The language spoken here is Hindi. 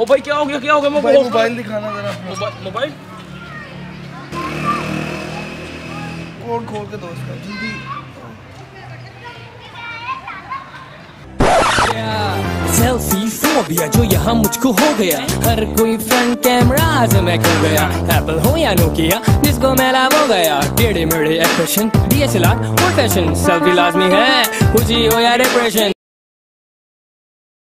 ओ भाई क्या हो गया क्या हो गया? मोबाइल मोबाइल दिखाना जरा मोबाइल? कोड खोल के दोस्त का जल्दी। फोबिया जो यहाँ मुझको हो गया। हर कोई फ्रंट कैमरा आज मैं खो गया। एप्पल हो या नोकिया जिसको मैं लाभ हो गया। टेढ़े मेढ़े expression D S L R और फ़ैशन सेल्फी लाजमी है। खुशी हो या डिप्रेशन